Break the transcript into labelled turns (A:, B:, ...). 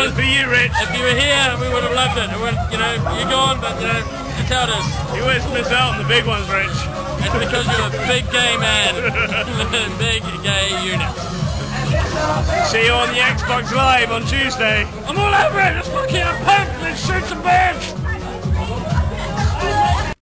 A: was for you, Rich.
B: If you were here, we would have loved it. it would, you know, you're gone, but you know, it's how it is.
A: You always miss out on the big ones, Rich.
B: It's because you're a big gay man. big gay unit.
A: See you on the Xbox Live on Tuesday.
B: I'm all over it. Let's fucking